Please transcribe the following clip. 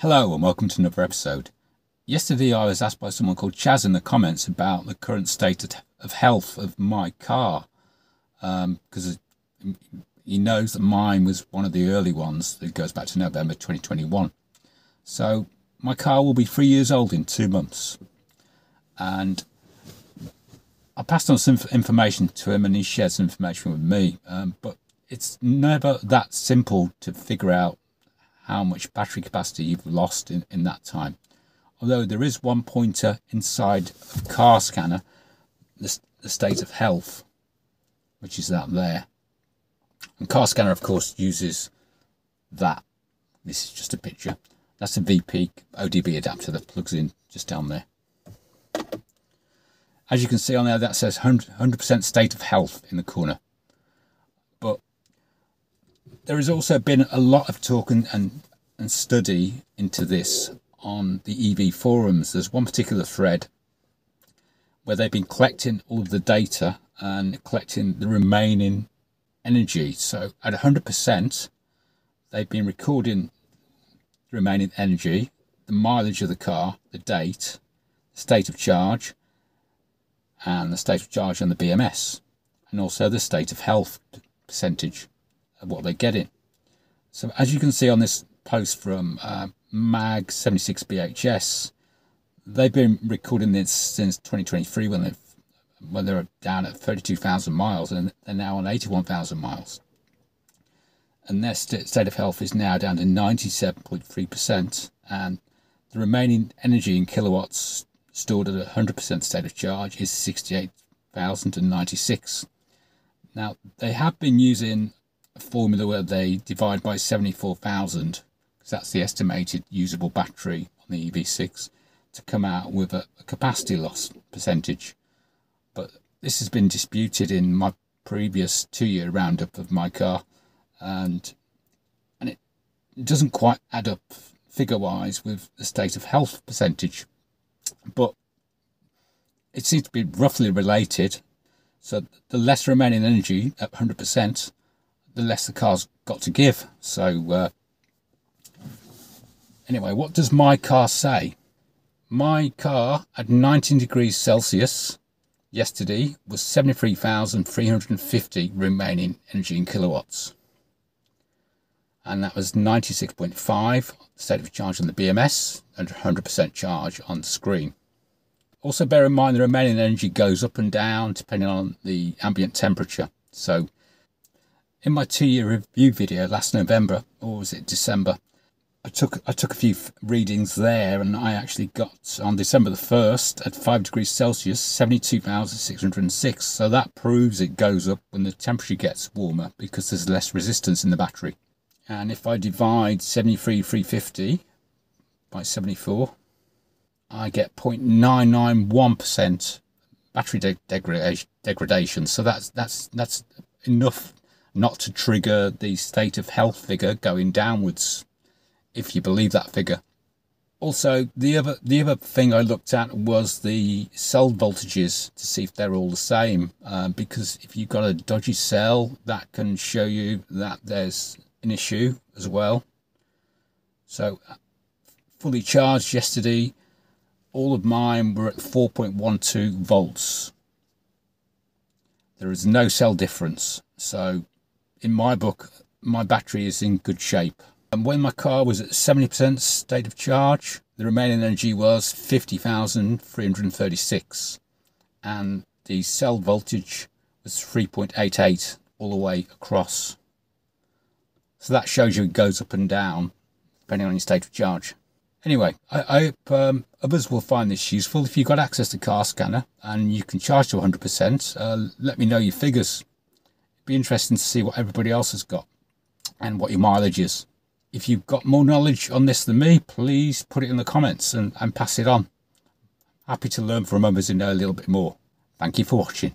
Hello and welcome to another episode. Yesterday I was asked by someone called Chaz in the comments about the current state of health of my car because um, he knows that mine was one of the early ones that goes back to November 2021. So my car will be three years old in two months and I passed on some information to him and he shared some information with me um, but it's never that simple to figure out how much battery capacity you've lost in, in that time. Although there is one pointer inside of car scanner, the, the state of health, which is that there. And car scanner, of course, uses that. This is just a picture. That's a VP ODB adapter that plugs in just down there. As you can see on there, that says 100% state of health in the corner there has also been a lot of talk and, and, and study into this on the EV forums. There's one particular thread where they've been collecting all of the data and collecting the remaining energy. So at 100%, they've been recording the remaining energy, the mileage of the car, the date, the state of charge, and the state of charge on the BMS, and also the state of health percentage what they're getting. So as you can see on this post from uh, MAG 76BHS, they've been recording this since 2023 when they when they were down at 32,000 miles and they're now on 81,000 miles. And their st state of health is now down to 97.3%, and the remaining energy in kilowatts stored at 100% state of charge is 68,096. Now, they have been using formula where they divide by 74,000 because that's the estimated usable battery on the EV6 to come out with a, a capacity loss percentage. But this has been disputed in my previous two-year roundup of my car and and it doesn't quite add up figure-wise with the state of health percentage but it seems to be roughly related so the less remaining energy at 100% the less the car's got to give. So, uh, anyway, what does my car say? My car at 19 degrees Celsius yesterday was 73,350 remaining energy in kilowatts. And that was 96.5 state of charge on the BMS and 100% charge on the screen. Also bear in mind the remaining energy goes up and down depending on the ambient temperature. So in my two-year review video last November, or was it December, I took I took a few readings there, and I actually got on December the first at five degrees Celsius, seventy-two thousand six hundred and six. So that proves it goes up when the temperature gets warmer because there's less resistance in the battery. And if I divide seventy-three three fifty by seventy-four, I get 0.991 percent battery de degradation. Degradation. So that's that's that's enough not to trigger the state of health figure going downwards, if you believe that figure. Also, the other the other thing I looked at was the cell voltages to see if they're all the same. Uh, because if you've got a dodgy cell, that can show you that there's an issue as well. So, fully charged yesterday, all of mine were at 4.12 volts. There is no cell difference. So in my book, my battery is in good shape. And when my car was at 70% state of charge, the remaining energy was 50,336. And the cell voltage was 3.88 all the way across. So that shows you it goes up and down depending on your state of charge. Anyway, I, I hope um, others will find this useful. If you've got access to Car Scanner and you can charge to 100%, uh, let me know your figures be interesting to see what everybody else has got and what your mileage is. If you've got more knowledge on this than me, please put it in the comments and, and pass it on. Happy to learn from others who know a little bit more. Thank you for watching.